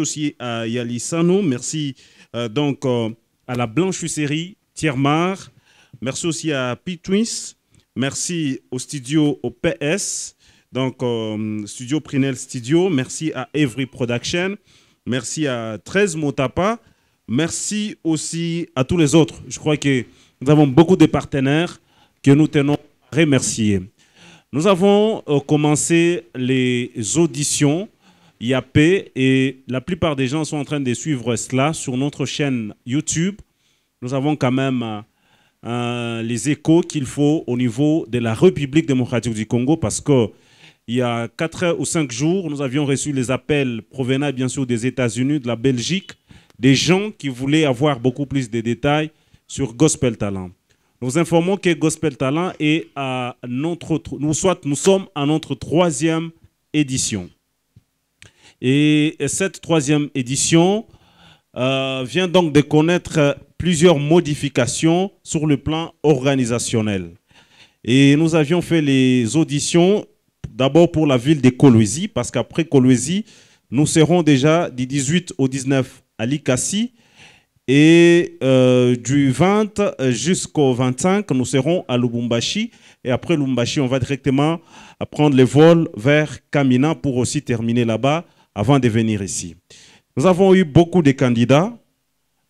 aussi à Yali Sano, merci euh, donc euh, à la Blanchisserie Thiermar, merci aussi à P-Twins, merci au studio au PS, donc euh, Studio Prinel Studio, merci à Every Production, merci à 13 Motapa, merci aussi à tous les autres. Je crois que nous avons beaucoup de partenaires que nous tenons à remercier. Nous avons commencé les auditions IAP et la plupart des gens sont en train de suivre cela sur notre chaîne YouTube. Nous avons quand même euh, euh, les échos qu'il faut au niveau de la République démocratique du Congo parce que il y a 4 ou 5 jours, nous avions reçu les appels provenant bien sûr des États-Unis, de la Belgique, des gens qui voulaient avoir beaucoup plus de détails sur Gospel Talent. Nous informons que Gospel Talent est à notre, nous sommes à notre troisième édition. Et cette troisième édition euh, vient donc de connaître plusieurs modifications sur le plan organisationnel. Et nous avions fait les auditions d'abord pour la ville de Kolwezi, parce qu'après Kolwezi, nous serons déjà du 18 au 19 à Likassi. Et euh, du 20 jusqu'au 25, nous serons à Lubumbashi. Et après Lubumbashi, on va directement prendre le vol vers Kamina pour aussi terminer là-bas avant de venir ici. Nous avons eu beaucoup de candidats.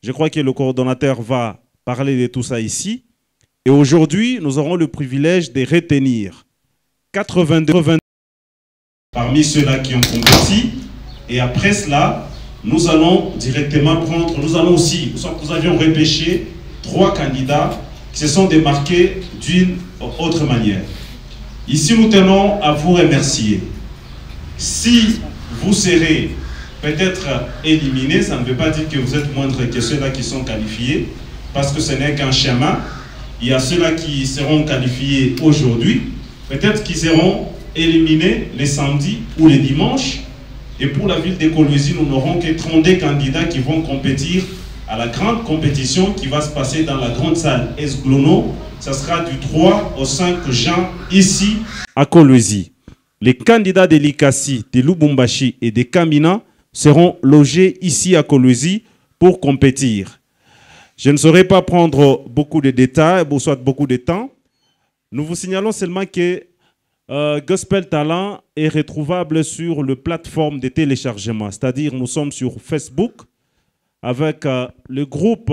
Je crois que le coordonnateur va parler de tout ça ici. Et aujourd'hui, nous aurons le privilège de retenir 82 parmi ceux-là qui ont compétit. Et après cela, nous allons directement prendre, nous allons aussi, nous avions repêché trois candidats qui se sont démarqués d'une autre manière. Ici, nous tenons à vous remercier. Si vous serez peut-être éliminé, ça ne veut pas dire que vous êtes moindre que ceux-là qui sont qualifiés, parce que ce n'est qu'un schéma. Il y a ceux-là qui seront qualifiés aujourd'hui, peut-être qu'ils seront éliminés les samedis ou les dimanches. Et pour la ville de Colosie, nous n'aurons que 32 candidats qui vont compétir à la grande compétition qui va se passer dans la grande salle Esglono. Ça sera du 3 au 5 juin ici à Colosie. Les candidats de l'Ikasi, de Lubumbashi et de Kamina seront logés ici à Colosie pour compétir. Je ne saurais pas prendre beaucoup de détails, soit beaucoup de temps. Nous vous signalons seulement que euh, Gospel Talent est retrouvable sur le plateforme de téléchargement, c'est-à-dire nous sommes sur Facebook avec euh, le groupe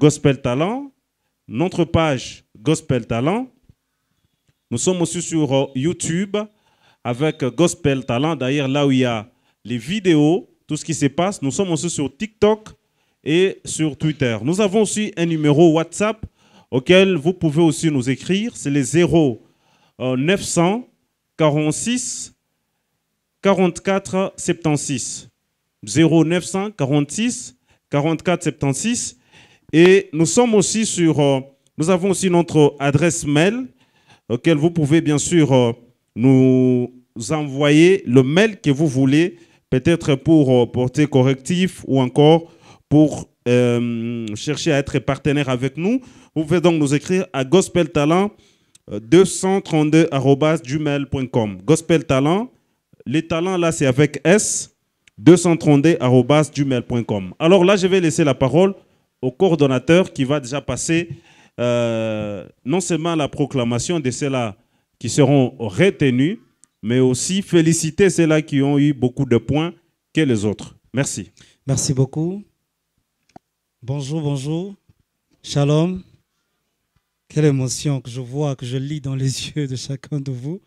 Gospel Talent, notre page Gospel Talent. Nous sommes aussi sur euh, YouTube avec Gospel Talent, d'ailleurs là où il y a les vidéos, tout ce qui se passe. Nous sommes aussi sur TikTok et sur Twitter. Nous avons aussi un numéro WhatsApp auquel vous pouvez aussi nous écrire. C'est les 0 946 44 76. 0946 44 76. Et nous sommes aussi sur, euh, nous avons aussi notre adresse mail auquel vous pouvez bien sûr euh, nous envoyer le mail que vous voulez, peut-être pour euh, porter correctif ou encore pour chercher à être partenaire avec nous. Vous pouvez donc nous écrire à Gospel Talent 232.gmail.com. Gospel. Les talents, là, c'est avec S. 232.gmail.com. Alors là, je vais laisser la parole au coordonnateur qui va déjà passer euh, non seulement la proclamation de ceux-là qui seront retenus, mais aussi féliciter ceux-là qui ont eu beaucoup de points que les autres. Merci. Merci beaucoup. Bonjour, bonjour. Shalom. Quelle émotion que je vois, que je lis dans les yeux de chacun de vous.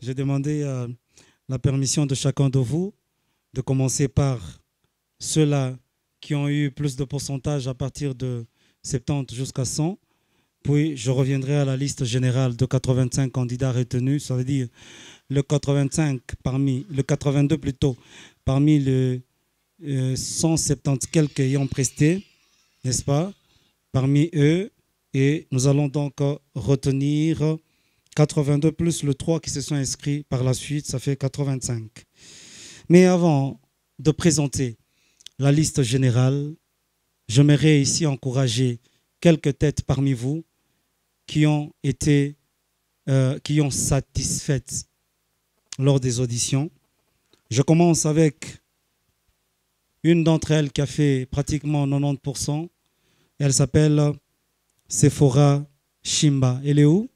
J'ai demandé euh, la permission de chacun de vous de commencer par ceux-là qui ont eu plus de pourcentage à partir de 70 jusqu'à 100. Puis je reviendrai à la liste générale de 85 candidats retenus, ça veut dire le 85 parmi, le 82 plutôt, parmi les 170 quelques ayant presté, n'est-ce pas? Parmi eux, et nous allons donc retenir 82 plus le 3 qui se sont inscrits par la suite, ça fait 85. Mais avant de présenter la liste générale, j'aimerais ici encourager quelques têtes parmi vous qui ont été, euh, qui ont satisfait lors des auditions. Je commence avec une d'entre elles qui a fait pratiquement 90%. Elle s'appelle Sephora Shimba. Elle est où?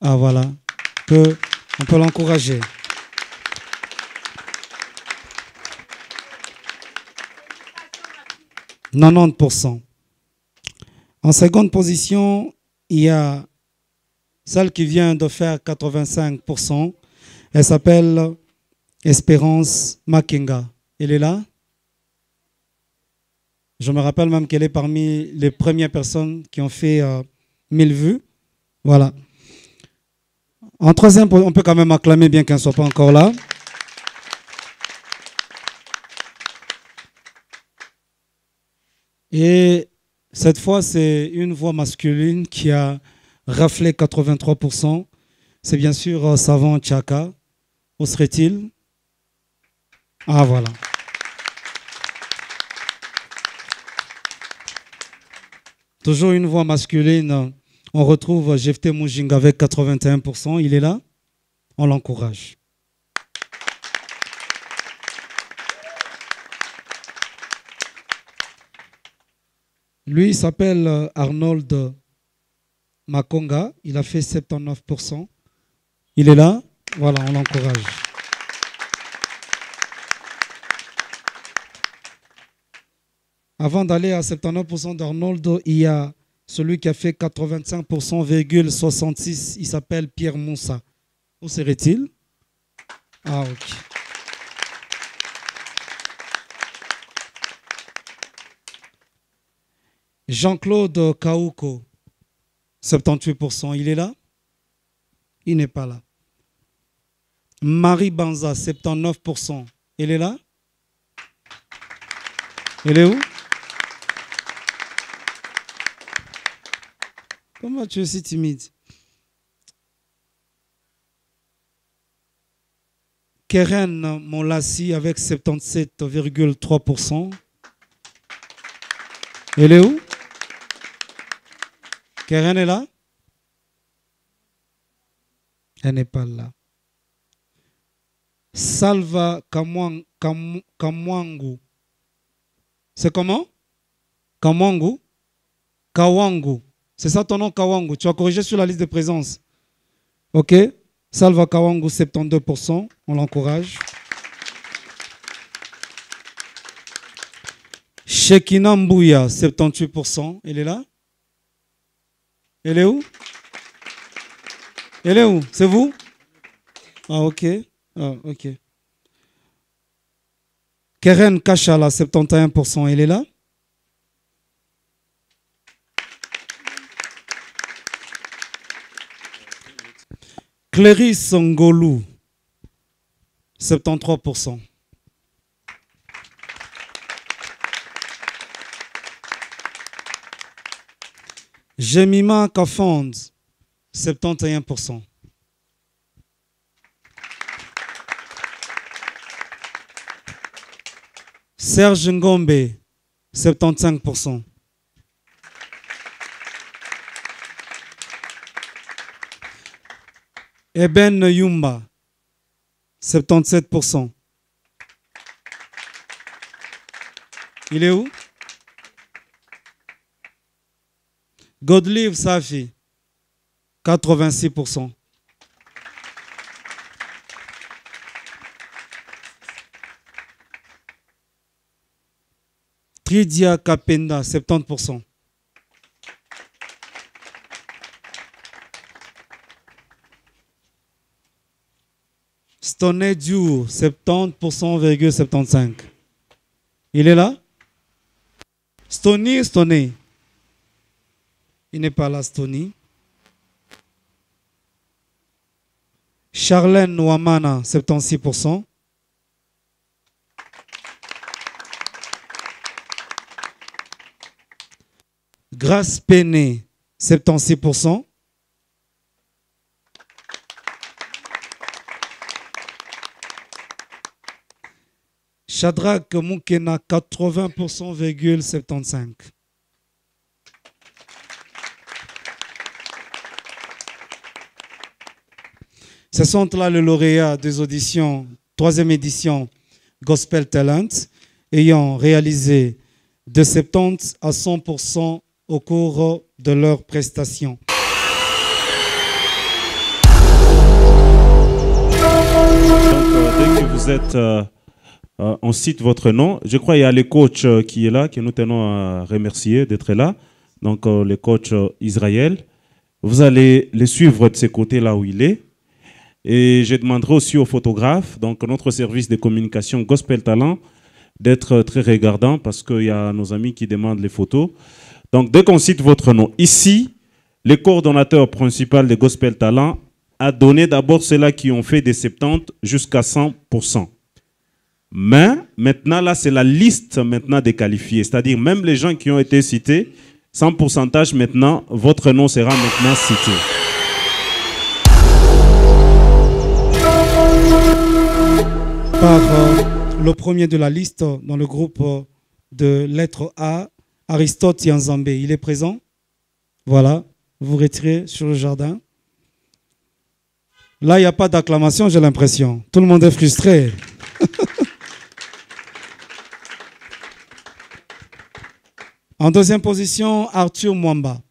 Ah voilà, on peut l'encourager. 90%. En seconde position, il y a celle qui vient de faire 85%. Elle s'appelle Espérance Makenga. Elle est là? Je me rappelle même qu'elle est parmi les premières personnes qui ont fait 1000 euh, vues. Voilà. En troisième, on peut quand même acclamer bien qu'elle ne soit pas encore là. Et cette fois, c'est une voix masculine qui a raflé 83%. C'est bien sûr euh, Savant Tchaka. Où serait-il? Ah, voilà. Toujours une voix masculine. On retrouve Jefté Moujing avec 81%. Il est là? On l'encourage. Lui, s'appelle euh, Arnold Makonga. Il a fait 79%. Il est là. Voilà, on l'encourage. Avant d'aller à 79% d'Arnold, il y a celui qui a fait 85,66. Il s'appelle Pierre Moussa. Où serait-il? Ah, ok. Jean-Claude Kaouko, 78%, il est là? Il n'est pas là. Marie Banza, 79%, elle est là? Elle est où? Comment tu es si timide? Keren Molassi avec 77,3%. Elle est où? Keren est là? Elle n'est pas là. Salva Kamwangu. C'est comment? Kamwangu? Kawangu. C'est ça ton nom, Kawangu. Tu as corrigé sur la liste de présence. Ok? Salva Kawangu, 72%. On l'encourage. Shekina Mbouya, 78%. Elle est là? Elle est où? Elle est où? C'est vous? Ah, ok. Ah, ok. Keren Kachala, 71%, elle est là? Cléris Ngolou, 73%. Jemima Kafond, 71%. Serge Ngombe, 75%. Eben Yumba, 77%. Il est où? Godlive Safi, 86%. Tridia Kapenda, 70%. Stone Dur, 70%,75. Il est là? Stony, Stony. Il n'est pas là, Stony. Charlène Ouamana, 76%. Grace Péné, 76%. Shadrach Moukena, 80%,75. Ce sont là les lauréats des auditions, troisième édition Gospel Talent, ayant réalisé de 70 à 100% au cours de leurs prestations. Euh, dès que vous êtes, euh, euh, on cite votre nom. Je crois qu'il y a le coach euh, qui est là, que nous tenons à remercier d'être là. Donc, euh, le coach euh, Israël. Vous allez le suivre de ce côté là où il est. Et je demanderai aussi aux photographes, donc notre service de communication Gospel Talent, d'être très regardant parce qu'il y a nos amis qui demandent les photos. Donc, dès qu'on cite votre nom, ici, le coordonnateur principal de Gospel Talent a donné d'abord ceux-là qui ont fait des 70 jusqu'à 100%. Mais maintenant, là, c'est la liste maintenant des qualifiés. C'est-à-dire, même les gens qui ont été cités, sans pourcentage maintenant, votre nom sera maintenant cité. Euh, le premier de la liste dans le groupe euh, de lettres A, Aristote Yanzambe. Il est présent? Voilà, vous retirez sur le jardin. Là, il n'y a pas d'acclamation, j'ai l'impression. Tout le monde est frustré. en deuxième position, Arthur Mwamba.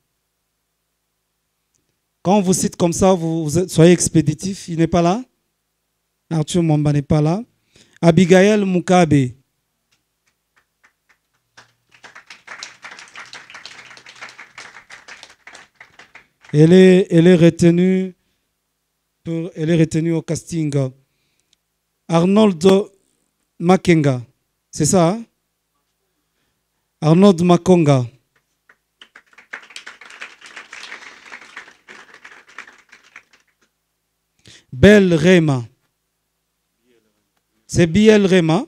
Quand on vous cite comme ça, vous, soyez expéditif. Il n'est pas là? Arthur Mwamba n'est pas là. Abigail Mukabe. Elle est, elle est retenue pour- elle est retenue au casting. Arnold Makenga, c'est ça hein? Arnold Makonga. Belle Rema. C'est Biel Rema.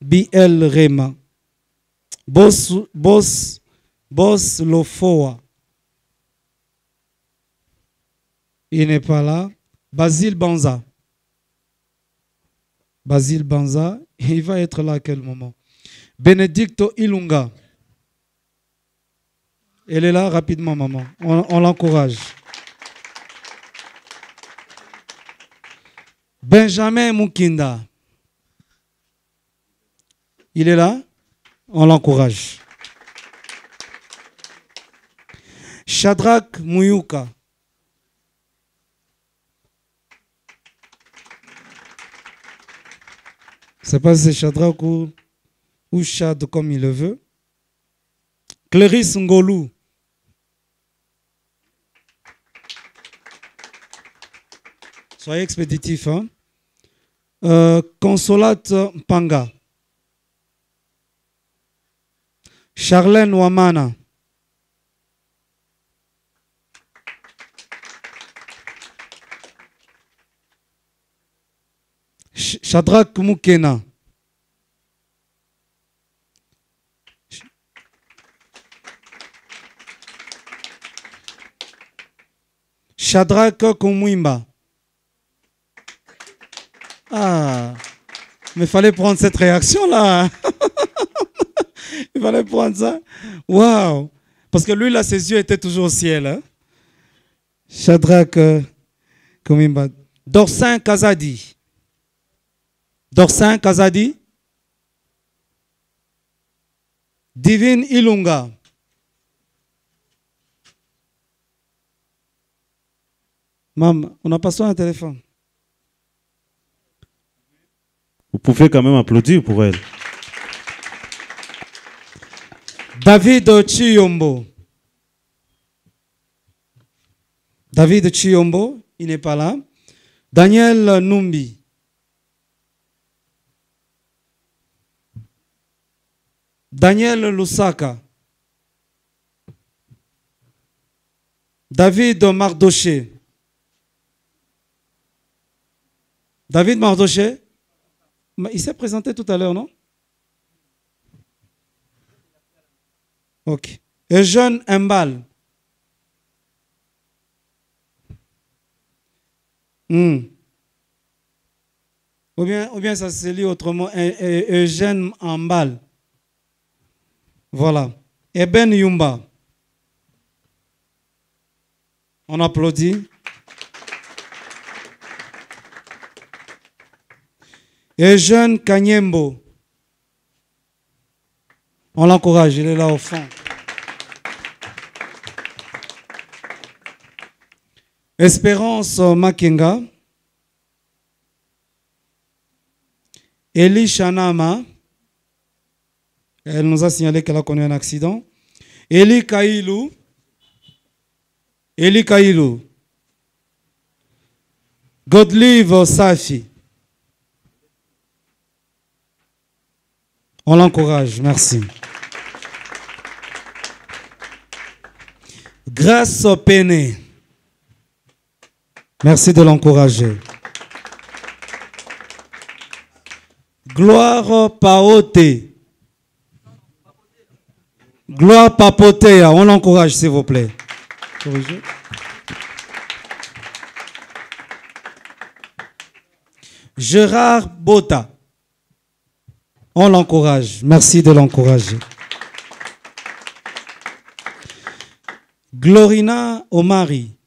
Biel Rema. Boss, Boss, Boss Lofoa. Il n'est pas là. Basile Banza. Basile Banza, il va être là à quel moment? Benedicto Ilunga. Elle est là rapidement, maman. On, on l'encourage. Benjamin Mukinda. Il est là On l'encourage. Shadrach Muyuka. Je ne sais pas si c'est Shadrach ou, ou Shad comme il le veut. Cléris Ngolou. Soyez expéditif. Hein? Euh, Consolate Panga. Charlène Wamana. Sh- Shadrach Mukena. Sh- Shadrach Kumwimba. Ah, mais fallait prendre cette réaction-là. il fallait prendre ça. Waouh! Parce que lui, là, ses yeux étaient toujours au ciel. Hein? Shadrach euh, Kumwimba. Dorsin Kazadi. Dorsin Kazadi. Divine Ilunga. Maman, on n'a pas son un téléphone. Vous pouvez quand même applaudir pour elle. David Chiyombo. David Chiyombo, il n'est pas là. Daniel Numbi. Daniel Lusaka. David Mardoché. David Mardoché? Il s'est présenté tout à l'heure, non? Ok. Eugène Mbal. Hmm. Ou, bien, ça se lit autrement. Eugène Mbal. Voilà. Eben Yumba. On applaudit. Jeune Kanyembo. On l'encourage, il est là au fond. Espérance Makenga. Eli Shanama. Elle nous a signalé qu'elle a connu un accident. Eli Kailou. Eli Kailou. Godlive Safi. On l'encourage, merci. Grâce au Péné. Merci de l'encourager. Gloire Paoté. Gloire Papotea. On l'encourage, s'il vous plaît. Gérard Bota. On l'encourage. Merci de l'encourager. Glorina Omari.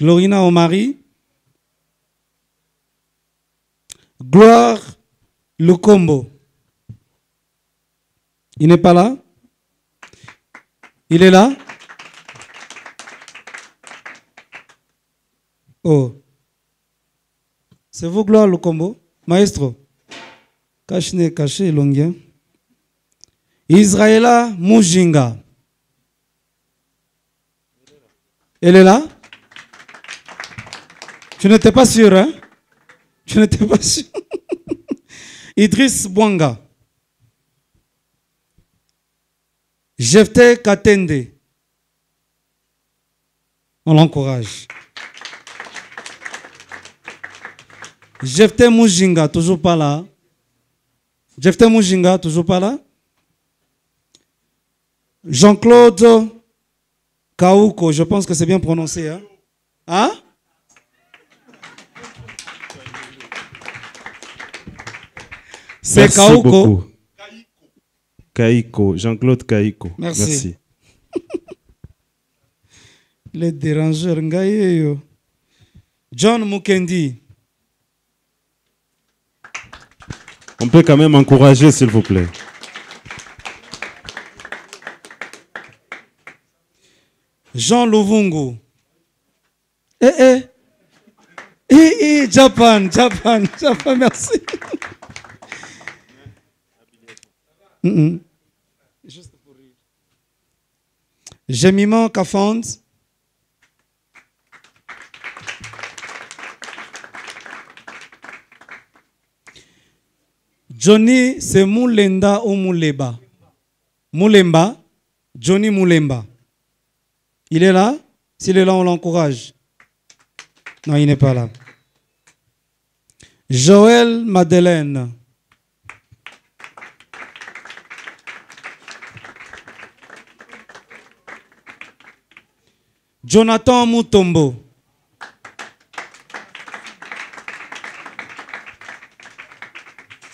Glorina Omari. Gloire Lukombo. Il n'est pas là Il est là Oh. C'est vous, Gloire Lukombo Maestro Kachne caché Longien. Israëla Mujinga. Elle est là? Tu n'étais pas sûr, hein? Tu n'étais pas sûr. Idriss Bwanga. Jefte Katende. On l'encourage. Jefte Mujinga, toujours pas là. Jefte Mujinga, toujours pas là. Jean-Claude Kaouko, je pense que c'est bien prononcé. Hein? Hein? C'est Merci beaucoup. Kaiko, Jean-Claude Kaiko. Merci. Les dérangeurs, ngaye yo. John Mukendi. On peut quand même encourager, s'il vous plaît. Jean Luvungu. Eh eh. Eh eh, Japan, Japan, Japan, merci. Mm, mm. Jemimon Kafond. Johnny, c'est Moulenda ou Mouleba Moulemba. Johnny Moulemba. Il est là? S'il est là, on l'encourage. Non, il n'est pas là. Joël Madeleine. Jonathan Mutombo.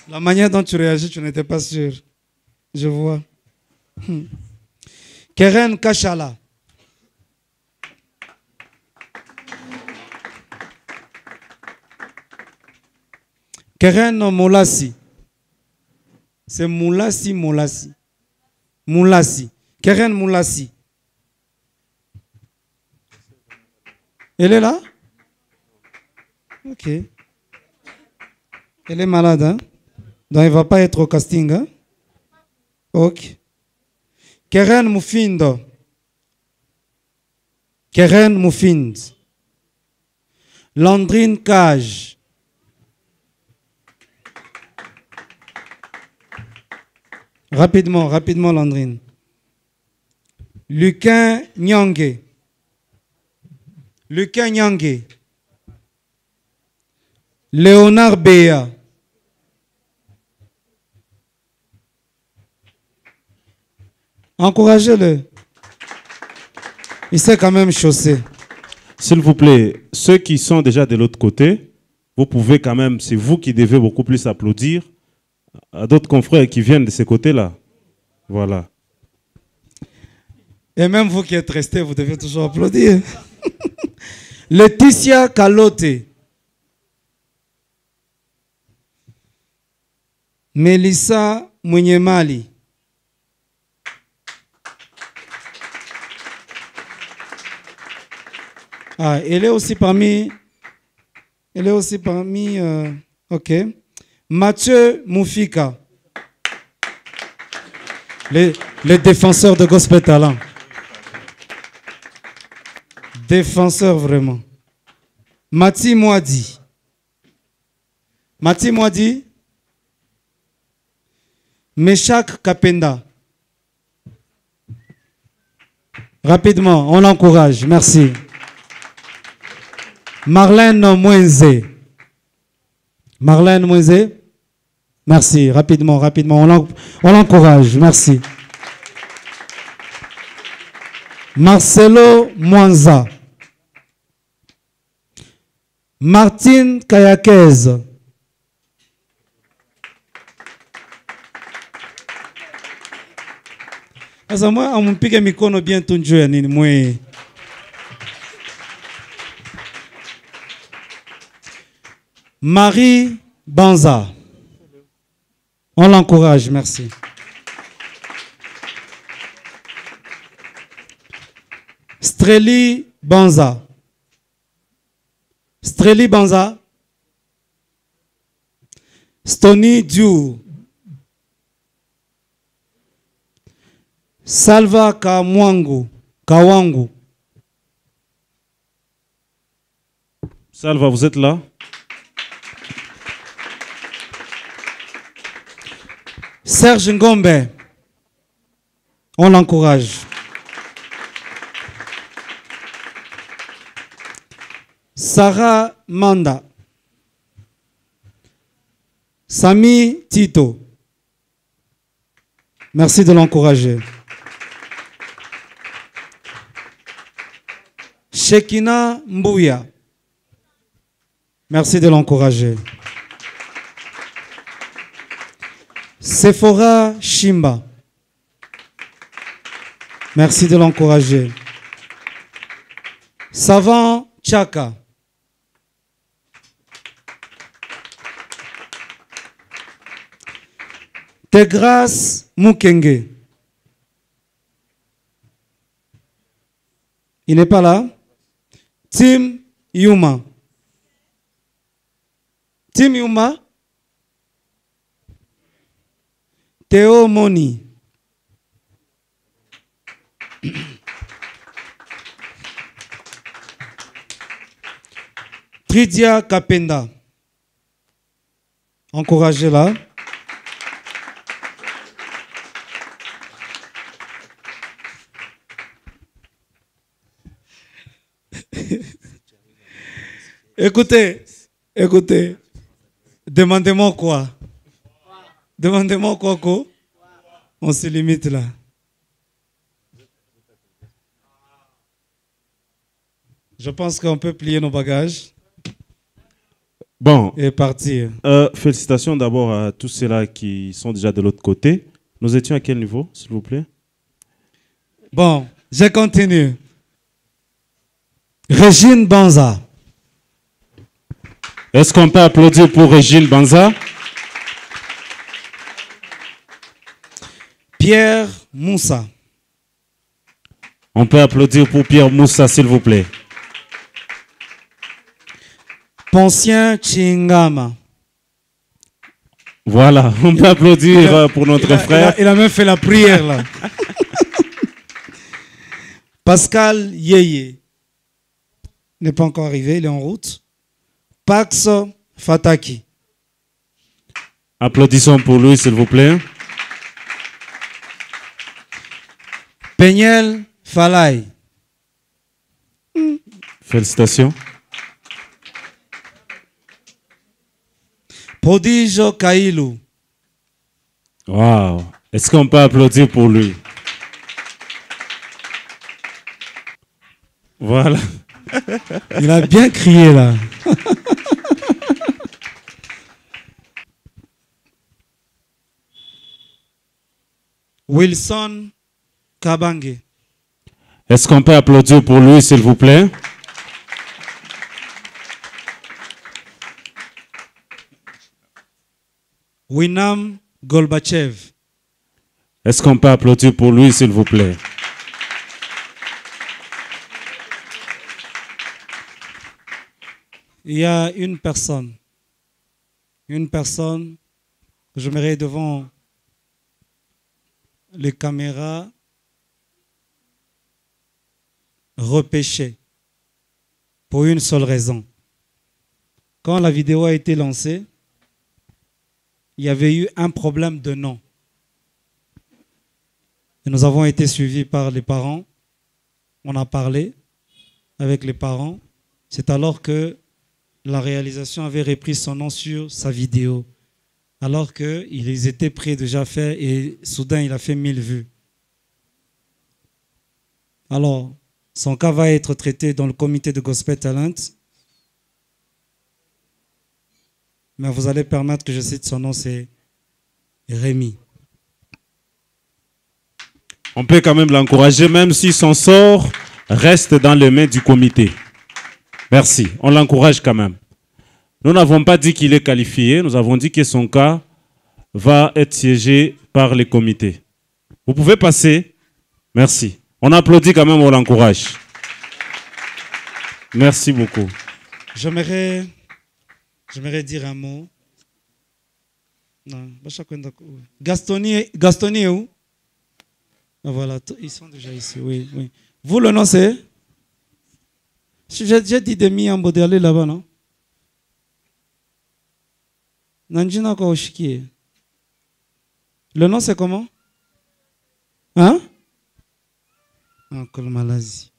La manière dont tu réagis, tu n'étais pas sûr. Je vois. Hmm. Keren Kachala. Keren Molassi. C'est Moulassi Molassi. Moulassi. Keren Moulassi. Elle est là? Ok. Elle est malade, hein? Donc elle ne va pas être au casting, hein? Ok. Keren Mufindo. Keren Mufind. Landrine Cage. Rapidement, rapidement, Landrine. Luquin Nyangé. Luquin Nyangé. Léonard Béa. Encouragez-le. Il s'est quand même chaussé. S'il vous plaît, ceux qui sont déjà de l'autre côté, vous pouvez quand même, c'est vous qui devez beaucoup plus applaudir à d'autres confrères qui viennent de ces côtés-là. Voilà. Et même vous qui êtes restés, vous devez toujours applaudir. Laetitia Calote. Melissa Mwenyemali. Ah, elle est aussi parmi. Elle est aussi parmi. euh, ok. Mathieu Moufika. Les, les défenseurs de Gospel Talent. Défenseurs vraiment. Mati Moadi. Mati Moadi. Meshak Kapenda. Rapidement, on l'encourage. Merci. Marlène Mouenze. Marlène Mouenze. Merci. Rapidement, rapidement. On l'encourage. Merci. Marcelo Mwanza. Martine Kayakez. Sasa mwe amumpige mikono bien tunjue ya nini mwe. Marie Banza. On l'encourage, merci. Streli Banza. Streli Banza. Stony Diou. Salva Kamwangu. Kawangu. Salva, vous êtes là? Serge Ngombe. On l'encourage. Sarah Manda. Sami Tito. Merci de l'encourager. Shekina Mbouya. Merci de l'encourager. Sephora Shimba. Merci de l'encourager. Savant Chaka. Tegras Mukenge. Il n'est pas là. Tim Yuma. Tim Yuma. Théo Moni. Tridia Kapenda. Encouragez-la. Écoutez, écoutez. Demandez-moi quoi? Demandez-moi quoi, quoi? On se limite là. Je pense qu'on peut plier nos bagages Bon, et partir. euh, félicitations d'abord à tous ceux-là qui sont déjà de l'autre côté. Nous étions à quel niveau, s'il vous plaît? Bon, je continue. Régine Banza. Est-ce qu'on peut applaudir pour Régine Banza? Pierre Moussa. On peut applaudir pour Pierre Moussa, s'il vous plaît. Poncien Chingama. Voilà, on peut applaudir pour notre Il a, frère. il a- il a même fait la prière là. Pascal Yeye n'est pas encore arrivé, il est en route. Pax Fataki. Applaudissons pour lui, s'il vous plaît. Peniel Falai. Félicitations. Prodige Kailou. Wow. Est-ce qu'on peut applaudir pour lui? Voilà. Il a bien crié là. Wilson Kabange. Est-ce qu'on peut applaudir pour lui, s'il vous plaît? Winam Golbachev. Est-ce qu'on peut applaudir pour lui, s'il vous plaît? Il y a une personne, une personne que je mets devant les caméras repêchées pour une seule raison. Quand la vidéo a été lancée, il y avait eu un problème de nom. Et nous avons été suivis par les parents. On a parlé avec les parents. C'est alors que la réalisation avait repris son nom sur sa vidéo. Alors qu'ils étaient prêts déjà à faire et soudain il a fait 1000 vues. Alors, son cas va être traité dans le comité de Gospel Talent. Mais vous allez permettre que je cite son nom, c'est Rémi. On peut quand même l'encourager, même si son sort reste dans les mains du comité. Merci. On l'encourage quand même. Nous n'avons pas dit qu'il est qualifié, nous avons dit que son cas va être siégé par les comités. Vous pouvez passer. Merci. On applaudit quand même, on l'encourage. Merci beaucoup. J'aimerais, j'aimerais dire un mot. Non, Gastoni, Gastoni est où? Ah, Voilà, ils sont déjà ici, oui, oui. Vous le nom c'est? J'ai dit de mi en là-bas, non? Nanjina Kaoshiki. Le nom c'est comment? Hein? Encore Malazi,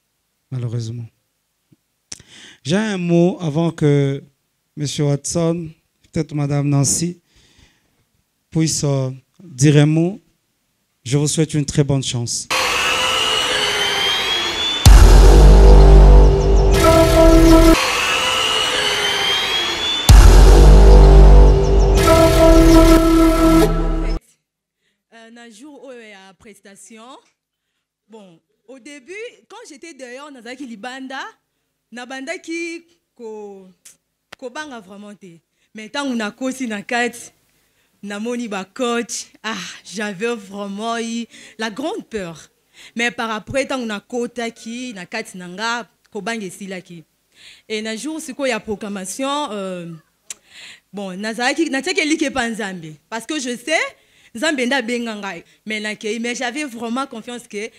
malheureusement. J'ai un mot avant que M. Watson, peut-être Mme Nancy, puisse euh, dire un mot. Je vous souhaite une très bonne chance. Bon, au début, quand j'étais dehors, dans Libanda, nabandaki ko kobanga vraiment te. Mais ntango nakosi na kati namoni bacoach ah j'avais vraiment eu la grande peur. Mais par après ntango nakotaki na kati na nga kobanga esilaki e na jour sikoyo ya proclamation euh, bon nazalaki natiaki eliki epa nzambe. Parce que je sais nzambe nde abenga ngai. Mais j'avais vraiment confiance que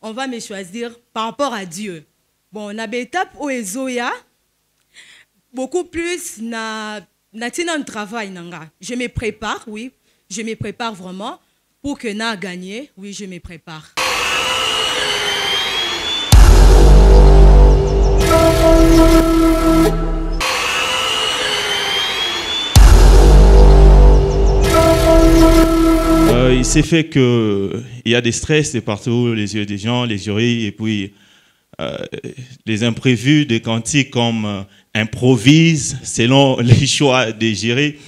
on va me choisir par rapport à dieu. Bon na baétape oyo ezoya beaucoup plus na natina un travail nanga je me prépare oui. Je me prépare vraiment. Pour que na gagné oui je me prépare Euh, il s'est fait que il y a des stress de partout, les yeux des gens, les jurys, et puis euh, les imprévus des cantiques comme euh, improvise selon les choix des jurés,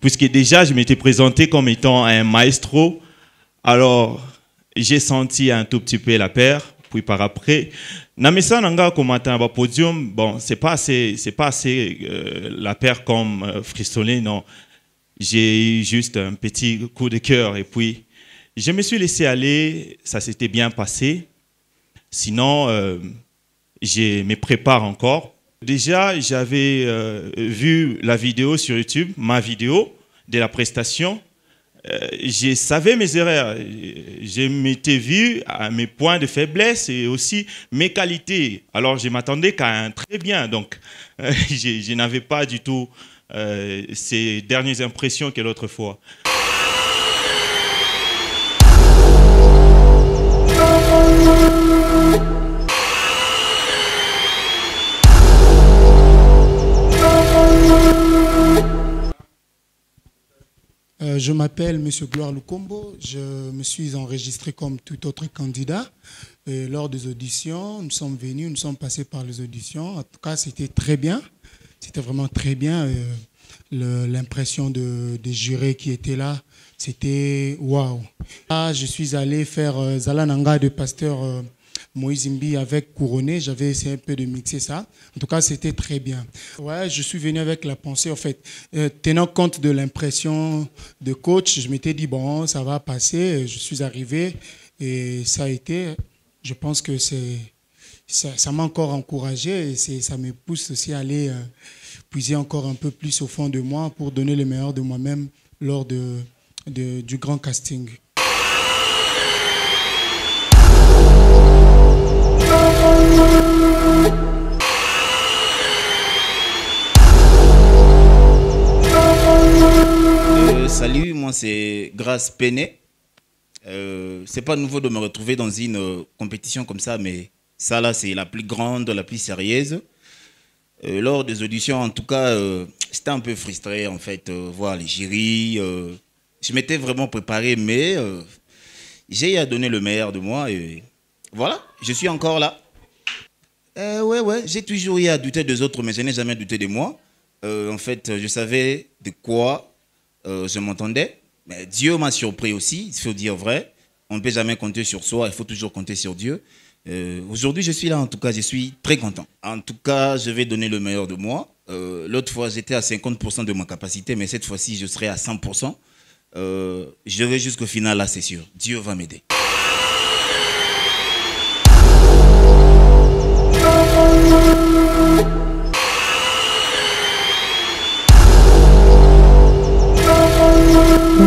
puisque déjà je m'étais présenté comme étant un maestro, alors j'ai senti un tout petit peu la paire, puis par après, Namesa Nanga comme un podium, bon, c'est pas assez, c'est pas assez euh, la paire comme euh, non. J'ai eu juste un petit coup de cœur et puis je me suis laissé aller, ça s'était bien passé. Sinon, euh, je me prépare encore. Déjà, j'avais euh, vu la vidéo sur YouTube, ma vidéo de la prestation. Euh, je savais mes erreurs. Je m'étais vu à mes points de faiblesse et aussi mes qualités. Alors, je m'attendais qu'à un très bien. Donc, je, je n'avais pas du tout ces dernières impressions que l'autre fois. Euh, je m'appelle M. Gloire Lukombo. Je me suis enregistré comme tout autre candidat. Lors des auditions, nous sommes venus, nous sommes passés par les auditions. En tout cas, c'était très bien. C'était vraiment très bien. Euh, l'impression de, des jurés qui étaient là, c'était waouh. Là, je suis allé faire euh, Zalananga de pasteur Moïse Imbi avec Couronné. J'avais essayé un peu de mixer ça. En tout cas, c'était très bien. Ouais, je suis venu avec la pensée, en fait, euh, tenant compte de l'impression de coach, je m'étais dit, bon, ça va passer. Je suis arrivé et ça a été, je pense que c'est, ça m'a encore encouragé et ça me pousse aussi à aller euh, puiser encore un peu plus au fond de moi pour donner le meilleur de moi-même lors de, du grand casting. Euh, salut, moi c'est Grace Penet. Euh, c'est pas nouveau de me retrouver dans une euh, compétition comme ça, mais ça là c'est la plus grande, la plus sérieuse. Euh, lors des auditions, en tout cas, c'était un peu frustré en fait, voir les jurys. je m'étais vraiment préparé, mais j'ai à donner le meilleur de moi et voilà, je suis encore là. Euh, ouais, ouais, j'ai toujours eu à douter des autres, mais je n'ai jamais douté de moi. Euh, en fait, je savais de quoi euh, je m'entendais. Mais Dieu m'a surpris aussi, il faut dire vrai. On ne peut jamais compter sur soi, il faut toujours compter sur Dieu. Euh, aujourd'hui, je suis là, en tout cas, je suis très content. En tout cas, je vais donner le meilleur de moi. L'autre fois, j'étais à 50% de ma capacité, mais cette fois-ci, je serai à 100%. je vais jusqu'au final, là, c'est sûr. Dieu va m'aider.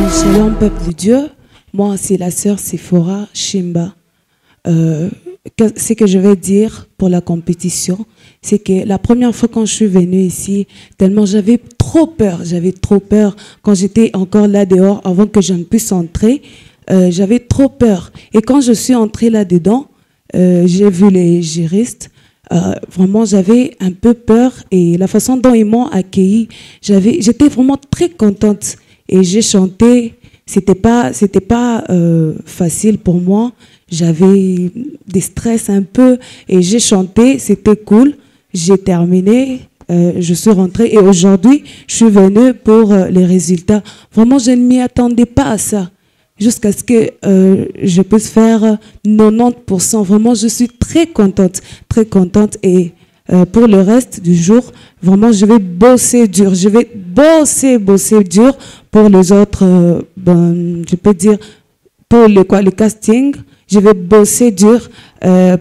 Shalom peuple de Dieu, moi c'est la sœur Sephora Shimba. Euh, ce que je vais dire pour la compétition, c'est que la première fois quand je suis venue ici, tellement j'avais trop peur, j'avais trop peur quand j'étais encore là dehors avant que je ne puisse entrer, euh, j'avais trop peur. Et quand je suis entrée là-dedans, euh, j'ai vu les juristes, euh, vraiment, j'avais un peu peur et la façon dont ils m'ont accueilli, j'étais vraiment très contente et j'ai chanté. C'était pas, c'était pas facile pour moi. J'avais des stress un peu et j'ai chanté. C'était cool. J'ai terminé. Euh, je suis rentrée et aujourd'hui, je suis venue pour les résultats. Vraiment, je ne m'y attendais pas à ça jusqu'à ce que euh, je puisse faire 90%. Vraiment, je suis très contente, très contente. Et euh, pour le reste du jour, vraiment, je vais bosser dur. Je vais bosser, bosser dur pour les autres, euh, ben, je peux dire, pour le, quoi, le casting. Je vais bosser dur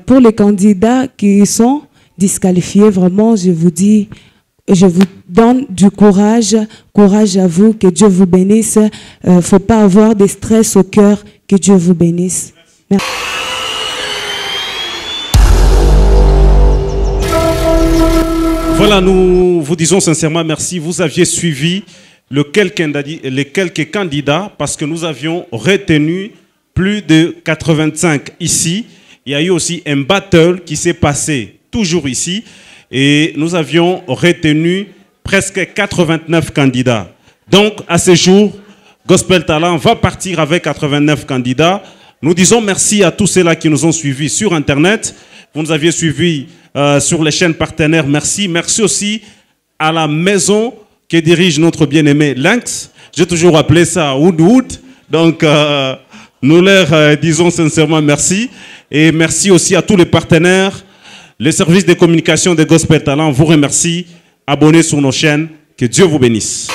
pour les candidats qui sont disqualifiés. Vraiment, je vous dis, je vous donne du courage. Courage à vous. Que Dieu vous bénisse. Il euh, ne faut pas avoir de stress au cœur. Que Dieu vous bénisse. Voilà, nous vous disons sincèrement merci. Vous aviez suivi le les quelques candidats parce que nous avions retenu plus de 85 ici. Il y a eu aussi un battle qui s'est passé toujours ici et nous avions retenu presque 89 candidats. Donc, à ce jour, Gospel Talent va partir avec 89 candidats. Nous disons merci à tous ceux-là qui nous ont suivis sur Internet. Vous nous aviez suivis euh, sur les chaînes partenaires. Merci. Merci aussi à la maison que dirige notre bien-aimé Lynx. J'ai toujours appelé ça Woodwood. Donc, euh, nous leur euh, disons sincèrement merci. Et merci aussi à tous les partenaires le service de communication de Gospel Talent vous remercie. Abonnez sur nos chaînes. Que Dieu vous bénisse.